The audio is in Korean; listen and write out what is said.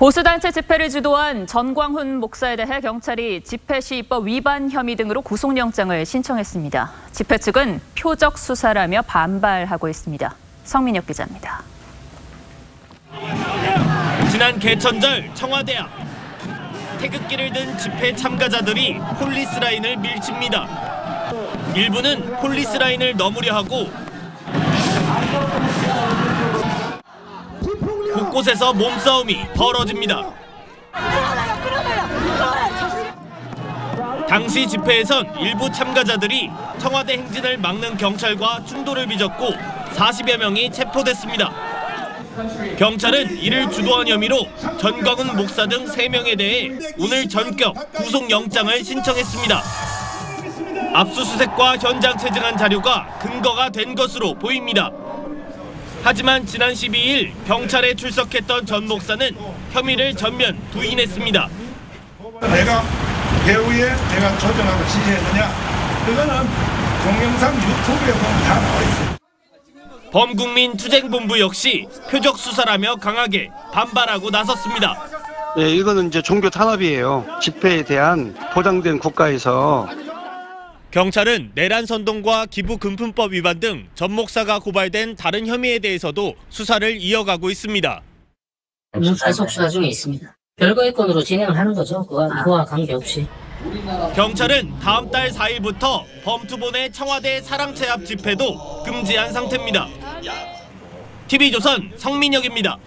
보수단체 집회를 주도한 전광훈 목사에 대해 경찰이 집회 시위법 위반 혐의 등으로 구속영장을 신청했습니다. 집회 측은 표적 수사라며 반발하고 있습니다. 성민혁 기자입니다. 지난 개천절 청와대 앞 태극기를 든 집회 참가자들이 폴리스 라인을 밀칩니다. 일부는 폴리스 라인을 넘으려 하고 곳곳에서 몸싸움이 벌어집니다. 당시 집회에선 일부 참가자들이 청와대 행진을 막는 경찰과 충돌을 빚었고 40여 명이 체포됐습니다. 경찰은 이를 주도한 혐의로 전광훈 목사 등 3명에 대해 오늘 전격 구속영장을 신청했습니다. 압수수색과 현장 체증한 자료가 근거가 된 것으로 보입니다. 하지만 지난 12일 경찰에 출석했던 전 목사는 혐의를 전면 부인했습니다. 내가 배우에 내가 조정하고 지시했느냐 그거는 동영상 유튜브에 보면 다 나와 있어요. 범국민 투쟁본부 역시 표적 수사라며 강하게 반발하고 나섰습니다. 네, 이거는 이제 종교 탄압이에요. 집회에 대한 보장된 국가에서 경찰은 내란 선동과 기부 금품법 위반 등 전 목사가 고발된 다른 혐의에 대해서도 수사를 이어가고 있습니다. 단속 수사 중에 있습니다. 별거의 건으로 진행을 하는 거죠. 그와 이거와 관계없이. 경찰은 다음 달 4일부터 범투본의 청와대 사랑채 앞 집회도 금지한 상태입니다. TV조선 성민혁입니다.